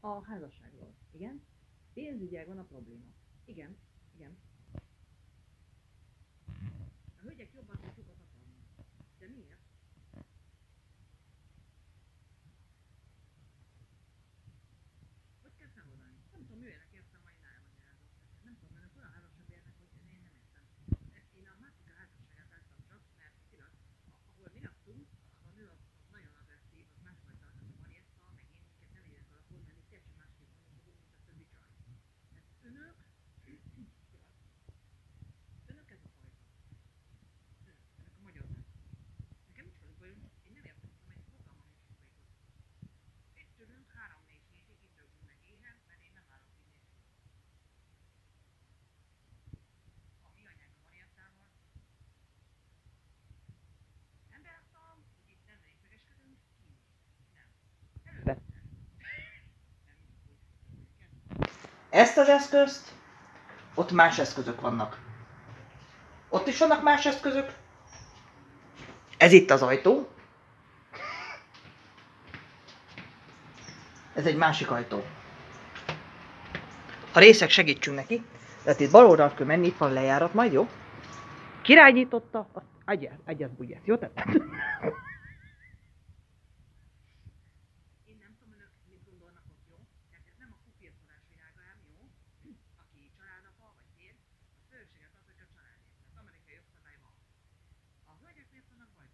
A házasságról. Igen? Pénzügyel van a probléma. Igen, igen. A hölgyek jobban sokat akarnak. De miért? Hogy kell számozni? Nem tudom, jöjjenek Ezt az eszközt, ott más eszközök vannak. Ott is vannak más eszközök. Ez itt az ajtó. Ez egy másik ajtó. Ha részek segítsünk neki, tehát itt bal oldalt kell menni, itt van lejárat majd, jó? Kirányította, azt egyet, egyet bugyet, jó? Tehát, Стефана Вайс.